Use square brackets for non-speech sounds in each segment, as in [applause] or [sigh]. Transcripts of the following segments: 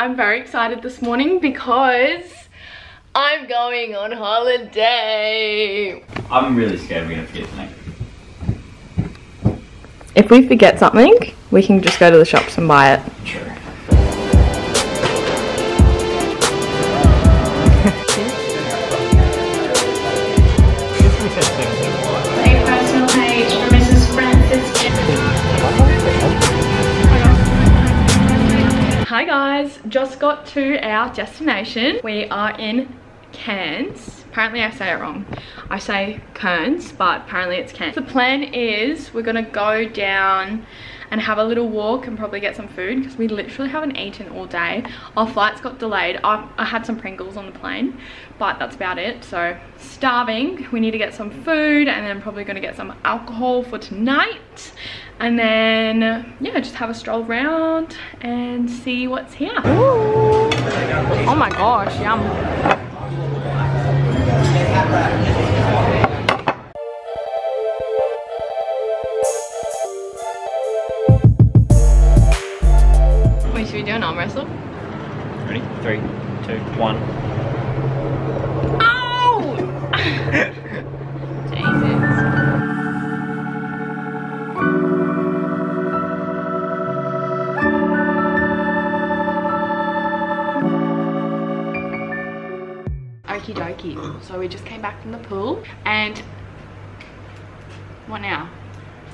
welcome back. I'm very excited this morning because I'm going on holiday. I'm really scared we're gonna forget something. If we forget something, we can just go to the shops and buy it. True. To our destination. We are in Cairns. Apparently I say it wrong. I say Cairns, but apparently it's Cairns. The plan is we're gonna go down and have a little walk and probably get some food because we literally haven't eaten all day. Our flights got delayed. I, I had some Pringles on the plane, but that's about it. So starving. We need to get some food and then probably gonna get some alcohol for tonight. And then, yeah, just have a stroll around and see what's here. Oh my gosh, yum. Two, one. Ow! [laughs] Jesus. Okie dokie. So we just came back from the pool and what now?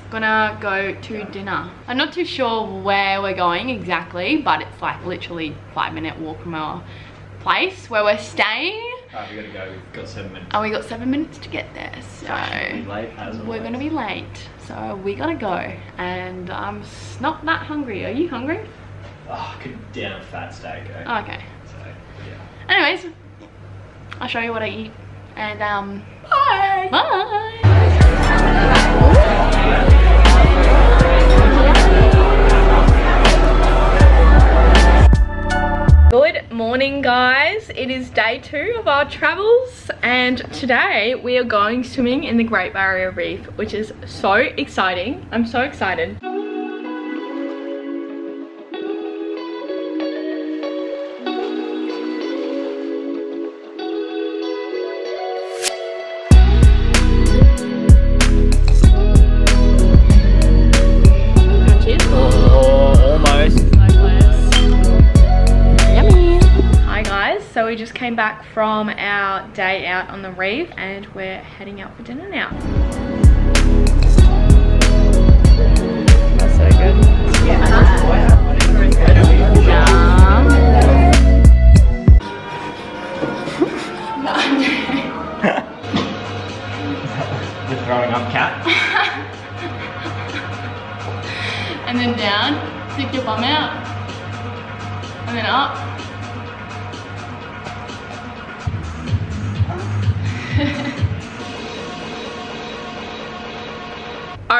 Gonna go to dinner. I'm not too sure where we're going exactly, but it's like literally five minute walk from our place where we're staying. We gotta go. We've got seven minutes. And we got seven minutes to get there, so late we're gonna be late. So we gotta go, and I'm not that hungry. Are you hungry? Oh, I could down a fat steak. eh? Oh, okay. So, yeah. Anyways, I'll show you what I eat, and um, bye. Bye. Morning guys, it is day two of our travels and today we are going swimming in the Great Barrier Reef which is so exciting. I'm so excited. Came back from our day out on the reef and we're heading out for dinner now.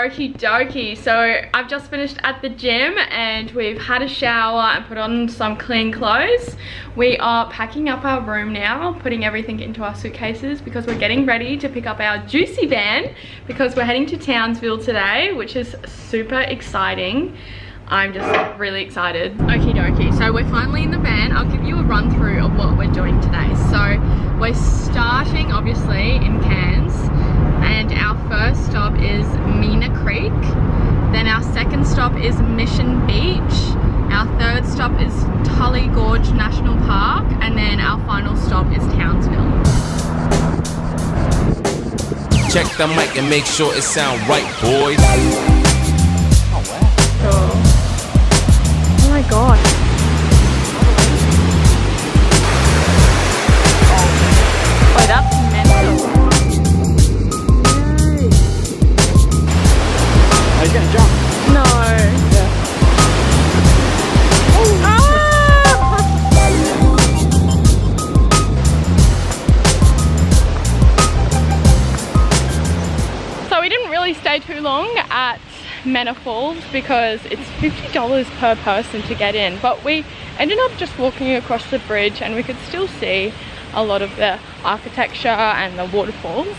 Okie dokie, so I've just finished at the gym and we've had a shower and put on some clean clothes. We are packing up our room now, putting everything into our suitcases because we're getting ready to pick up our juicy van because we're heading to Townsville today, which is super exciting. I'm just really excited. Okie dokie, so we're finally in the van. I'll give you a run through of what we're doing today. So we're starting obviously in Cairns and our first stop is Mena Creek. Then our second stop is Mission Beach. Our third stop is Tully Gorge National Park. And then our final stop is Townsville. Check the mic and make sure it sound right, boys. Because it's $50 per person to get in but we ended up just walking across the bridge and we could still see a lot of the architecture and the waterfalls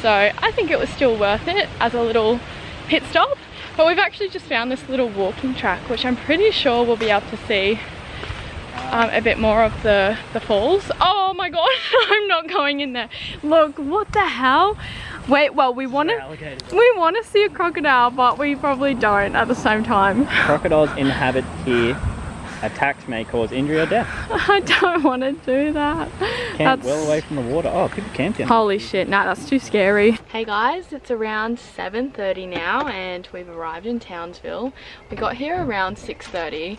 so I think it was still worth it as a little pit stop but we've actually just found this little walking track which I'm pretty sure we'll be able to see um, a bit more of the, the falls. Oh my god, [laughs] I'm not going in there. Look, what the hell? Wait, well, we want to we want to see a crocodile, but we probably don't at the same time. [laughs] Crocodiles inhabit here. Attacks may cause injury or death. [laughs] I don't want to do that. Camp well away from the water. Oh, people camped in. Holy shit, nah, that's too scary. Hey guys, it's around 7.30 now and we've arrived in Townsville. We got here around 6.30,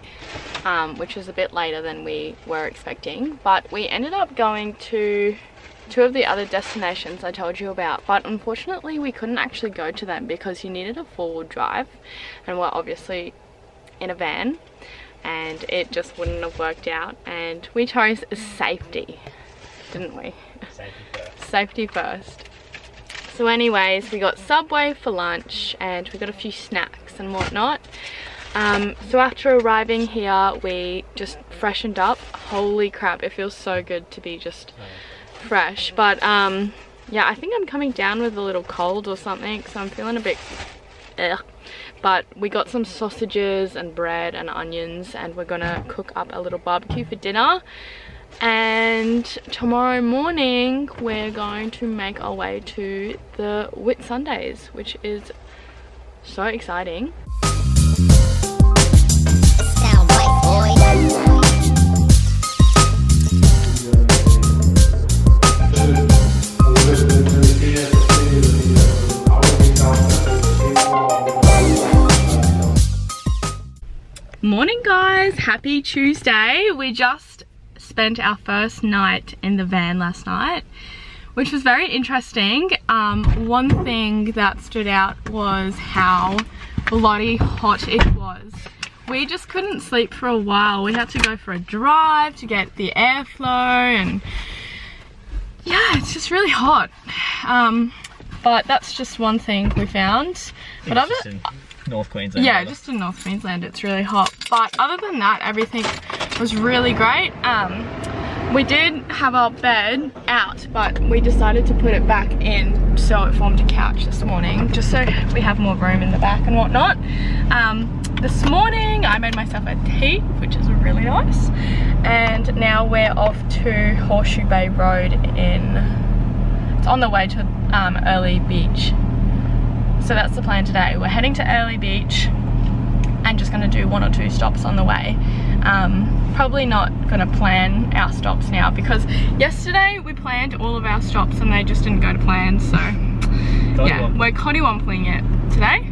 um, which was a bit later than we were expecting, but we ended up going to two of the other destinations I told you about but unfortunately we couldn't actually go to them because you needed a four-wheel drive and we're obviously in a van and it just wouldn't have worked out and we chose safety didn't we? Safety first. safety first. So anyways we got subway for lunch and we got a few snacks and whatnot. Um, so after arriving here we just freshened up. Holy crap it feels so good to be just fresh but um, yeah I think I'm coming down with a little cold or something so I'm feeling a bit ugh. but we got some sausages and bread and onions and we're gonna cook up a little barbecue for dinner and tomorrow morning we're going to make our way to the Whitsundays which is so exciting guys, happy Tuesday. We just spent our first night in the van last night, which was very interesting. Um, one thing that stood out was how bloody hot it was. We just couldn't sleep for a while. We had to go for a drive to get the airflow and yeah, it's just really hot. Um, but that's just one thing we found. But other, North Queensland. yeah, just in North Queensland, it's really hot. But other than that, everything was really great. Um, we did have our bed out, but we decided to put it back in so it formed a couch this morning, just so we have more room in the back and whatnot. Um, this morning, I made myself a tea, which is really nice. And now we're off to Horseshoe Bay Road in, it's on the way to um, Airlie Beach. So that's the plan today. We're heading to Airlie Beach and just gonna do one or two stops on the way. Um, probably not gonna plan our stops now because yesterday we planned all of our stops and they just didn't go to plan. So yeah, we're Connie-Wampling it today.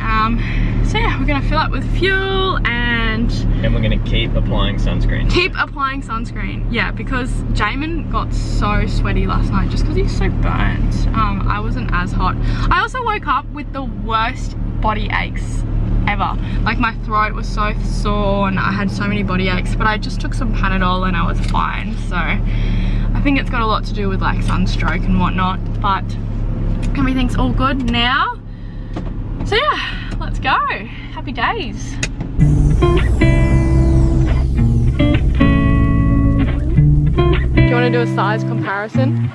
Um, so yeah, we're gonna fill up with fuel and And we're gonna keep applying sunscreen. keep applying sunscreen. Yeah, because Jaymen got so sweaty last night just because he's so burnt. Um, I wasn't as hot. I also woke up with the worst body aches ever. Like my throat was so sore and I had so many body aches, but I just took some Panadol and I was fine. So I think it's got a lot to do with like sunstroke and whatnot, but everything's all good now. So yeah, let's go. Happy days. Do you want to do a size comparison?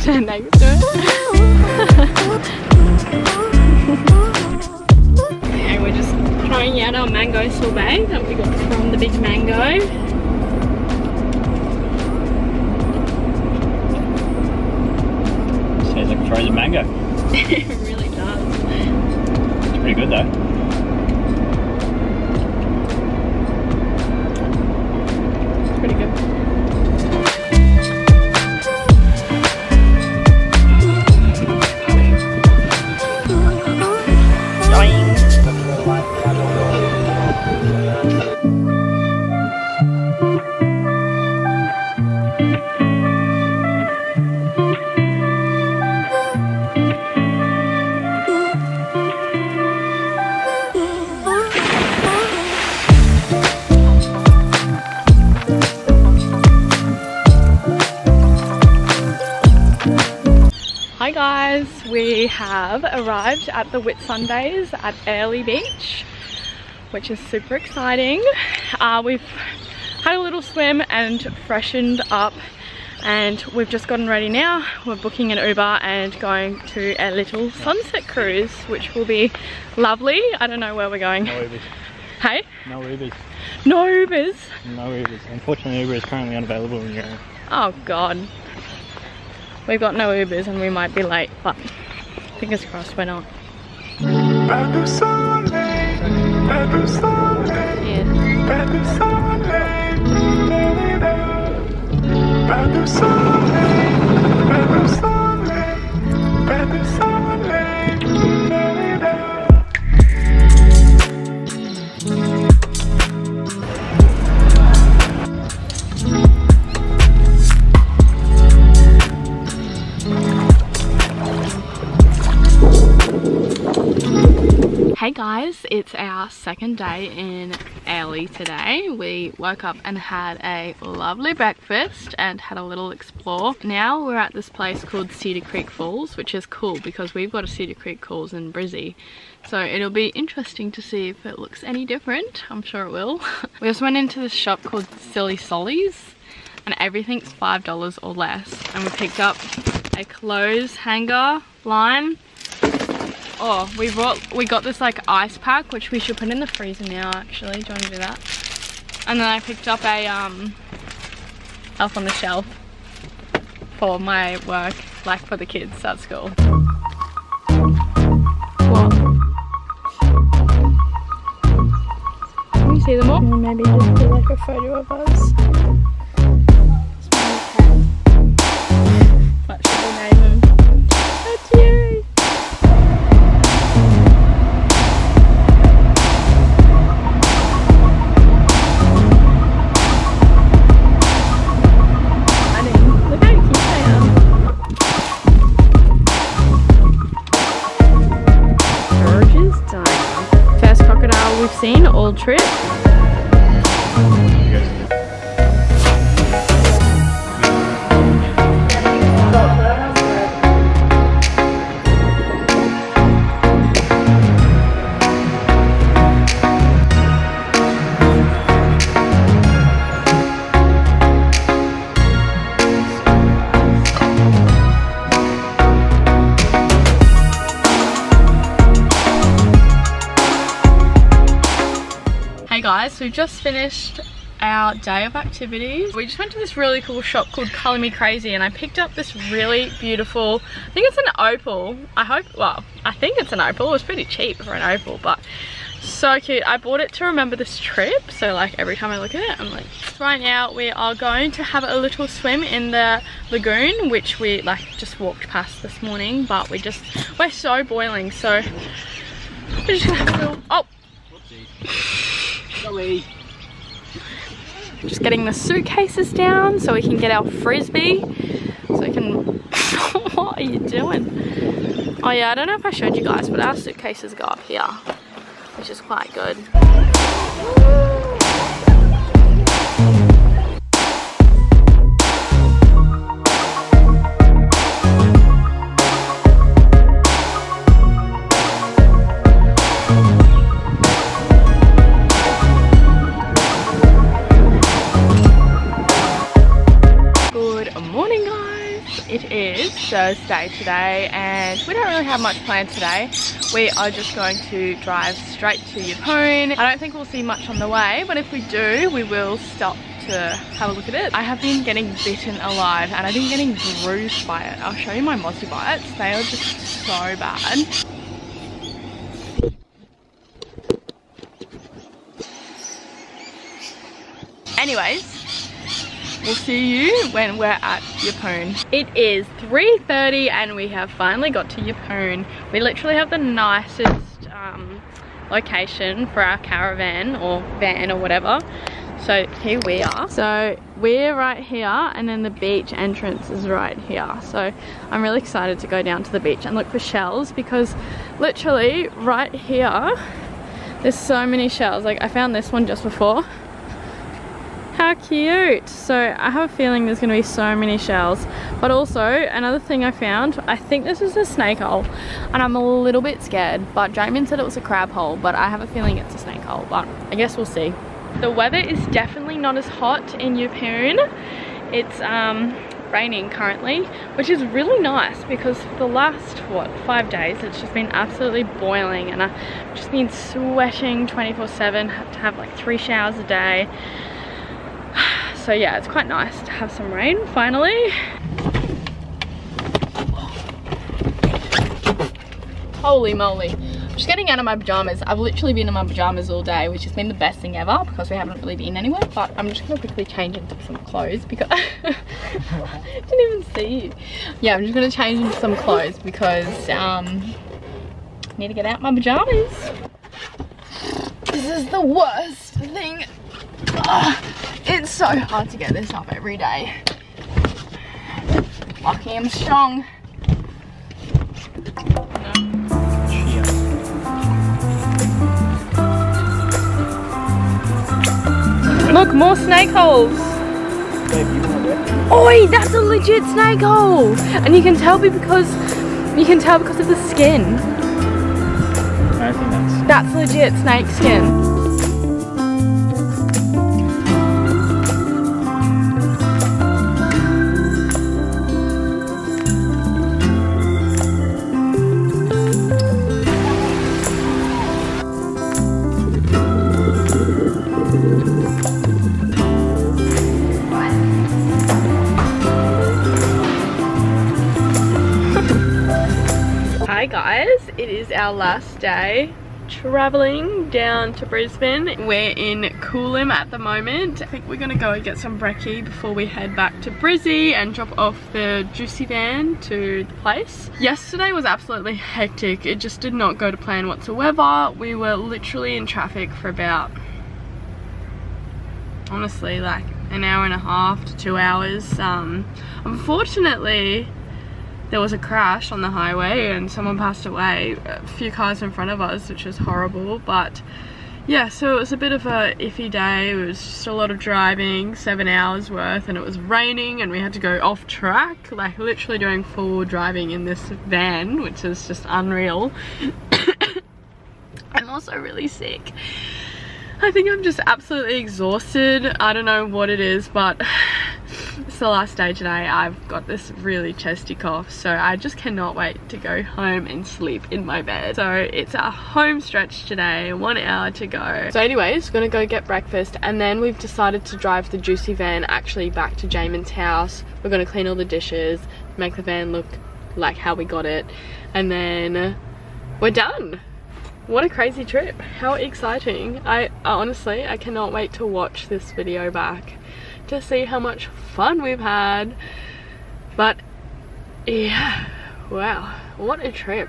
Stand next to it. [laughs] okay, we're just trying out our mango sorbet that we got from the Big Mango. Tastes like frozen mango. [laughs] it really does. It's pretty good though. Hi guys, we have arrived at the Whitsundays at Airlie Beach, which is super exciting. Uh, we've had a little swim and freshened up and we've just gotten ready now. We're booking an Uber and going to a little sunset cruise, which will be lovely. I don't know where we're going. No Ubers. Hey? No Ubers. No Ubers. No Ubers. Unfortunately, Uber is currently unavailable in Europe. Oh god. We've got no Ubers and we might be late, but fingers crossed we're not. Yeah. Hey guys, it's our second day in Airlie today. We woke up and had a lovely breakfast and had a little explore. Now we're at this place called Cedar Creek Falls, which is cool because we've got a Cedar Creek Falls in Brizzy. So it'll be interesting to see if it looks any different. I'm sure it will. [laughs] we also went into this shop called Silly Solly's and everything's $5 or less. And we picked up a clothes hanger line Oh, we brought we got this like ice pack which we should put in the freezer now actually. Do you want to do that? And then I picked up a um elf on the shelf for my work, like for the kids at school. Can you see them all? Maybe just do like a photo of us. Trip. Guys, so we just finished our day of activities. We just went to this really cool shop called Color Me Crazy and I picked up this really beautiful, I think it's an opal. I hope, well, I think it's an opal. It was pretty cheap for an opal, but so cute. I bought it to remember this trip. So like every time I look at it, I'm like, right now we are going to have a little swim in the lagoon, which we like just walked past this morning, but we just, we're so boiling. So we're just gonna have a little, oh, just getting the suitcases down so we can get our frisbee. So we can. [laughs] what are you doing? Oh yeah, I don't know if I showed you guys, but our suitcases go up here, which is quite good. Good It is Thursday today and we don't really have much planned today. We are just going to drive straight to Yeppoon. I don't think we'll see much on the way but if we do we will stop to have a look at it. I have been getting bitten alive and I've been getting bruised by it. I'll show you my Mozzie bites. They are just so bad. Anyways, We'll see you when we're at Yeppoon. It is 3.30 and we have finally got to Yeppoon. We literally have the nicest um, location for our caravan or van or whatever. So here we are. So we're right here and then the beach entrance is right here. So I'm really excited to go down to the beach and look for shells because literally right here, there's so many shells. Like I found this one just before cute. So I have a feeling there's gonna be so many shells. But also another thing I found, I think this is a snake hole and I'm a little bit scared. But Jaymen said it was a crab hole, but I have a feeling it's a snake hole, but I guess we'll see. The weather is definitely not as hot in Yeppoon. It's um, raining currently, which is really nice because for the last, what, five days, it's just been absolutely boiling and I've just been sweating 24-7, have to have like three showers a day. So yeah, it's quite nice to have some rain finally. Holy moly. I'm just getting out of my pajamas. I've literally been in my pajamas all day, which has been the best thing ever because we haven't really been anywhere. But I'm just gonna quickly change into some clothes because I [laughs] didn't even see you. Yeah, I'm just gonna change into some clothes because um I need to get out my pajamas. This is the worst thing. Ugh, it's so hard to get this up every day. Lucky I'm strong. Look, more snake holes. Oi, that's a legit snake hole. And you can tell me because you can tell because of the skin. I think that's That's legit snake skin. Our last day traveling down to Brisbane. We're in Coolum at the moment. I think we're gonna go and get some brekkie before we head back to Brizzy and drop off the Juicy van to the place. Yesterday was absolutely hectic. It just did not go to plan whatsoever. We were literally in traffic for about honestly like an hour and a half to two hours. Um, unfortunately, there was a crash on the highway and someone passed away a few cars in front of us which was horrible but yeah so it was a bit of a iffy day. It was just a lot of driving seven hours worth and it was raining and we had to go off track like literally doing full driving in this van which is just unreal. [coughs] I'm also really sick. I think I'm just absolutely exhausted. I don't know what it is but it's the last day today. I've got this really chesty cough so I just cannot wait to go home and sleep in my bed. So it's a home stretch today one hour to go. So anyways gonna go get breakfast and then we've decided to drive the juicy van actually back to Jaymen's house. We're gonna clean all the dishes make the van look like how we got it and then we're done. What a crazy trip. How exciting. I honestly I cannot wait to watch this video back to see how much fun we've had. But yeah wow what a trip